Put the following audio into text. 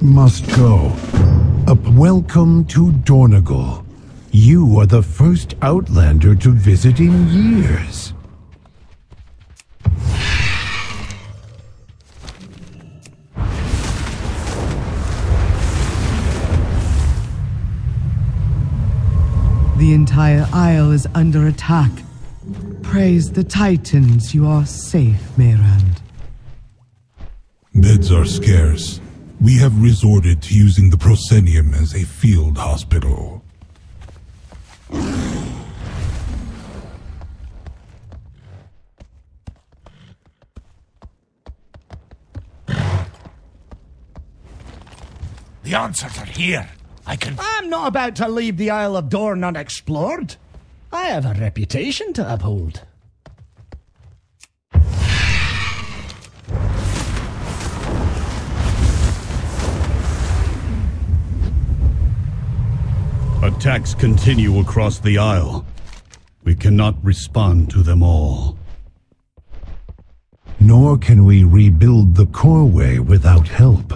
Must go. Welcome to Dornogal. You are the first Outlander to visit in years. The entire Isle is under attack. Praise the Titans, you are safe, Mayrand. Beds are scarce. We have resorted to using the proscenium as a field hospital. The answers are here. I can. I'm not about to leave the Isle of Dorn unexplored. I have a reputation to uphold. Attacks continue across the Isle. We cannot respond to them all. Nor can we rebuild the Coreway without help.